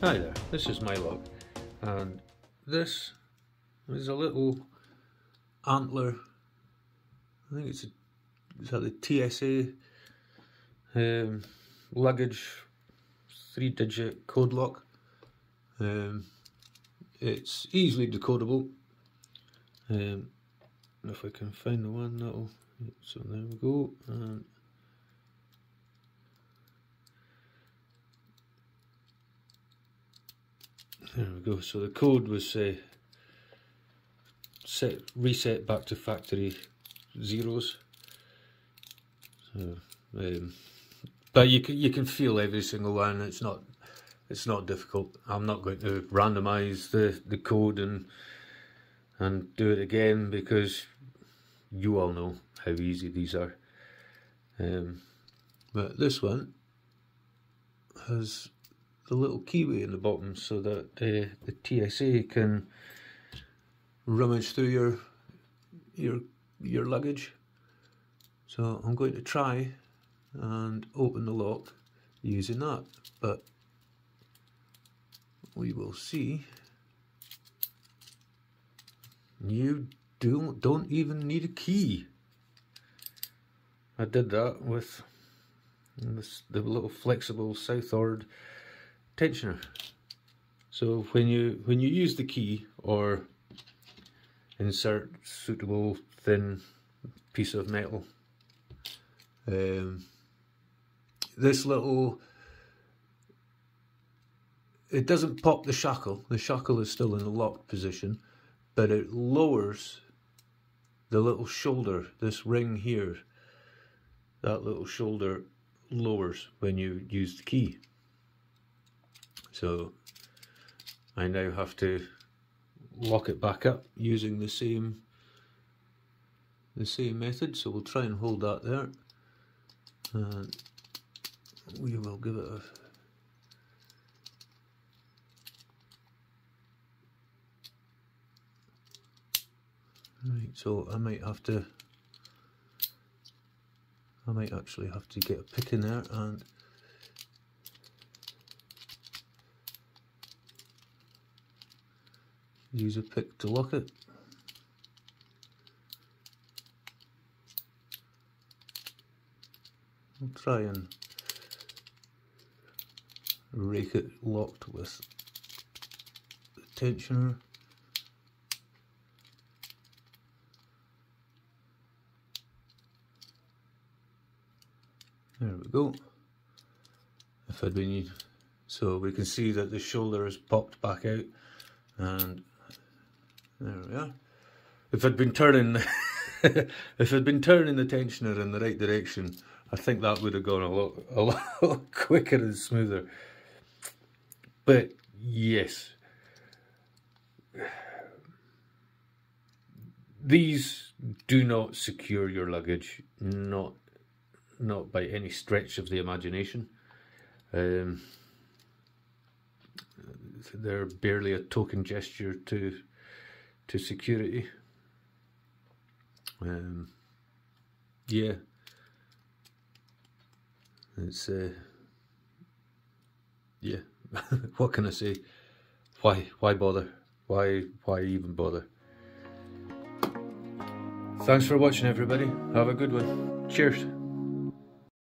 Hi there, this is Mylok, and this is a little Antler. I think it's a, is that the TSA um, luggage three digit code lock. Um, it's easily decodable. Um, if I can find the one that'll, so there we go. And There we go. So the code was uh, set reset back to factory zeros. So, um, but you can you can feel every single one. It's not it's not difficult. I'm not going to randomize the the code and and do it again because you all know how easy these are. Um, but this one has the little keyway in the bottom so that uh, the TSA can rummage through your your your luggage. So I'm going to try and open the lock using that, but we will see. You don't don't even need a key. I did that with this, the little flexible SouthOrd tensioner. So when you when you use the key or insert suitable thin piece of metal, um, this little it doesn't pop the shackle. The shackle is still in the locked position, but it lowers the little shoulder, this ring here, that little shoulder lowers when you use the key. So I now have to lock it back up using the same the same method. So we'll try and hold that there. And we will give it a Right, so I might have to I might actually have to get a pick in there and use a pick to lock it. I'll try and rake it locked with the tensioner. There we go. If I'd been, so we can see that the shoulder has popped back out and there we are. If I'd been turning, if I'd been turning the tensioner in the right direction, I think that would have gone a lot, a lot quicker and smoother. But yes, these do not secure your luggage, not not by any stretch of the imagination. Um, they're barely a token gesture to to security. Um, yeah, it's uh, yeah. what can I say? Why why bother? Why why even bother? Thanks for watching, everybody. Have a good one. Cheers.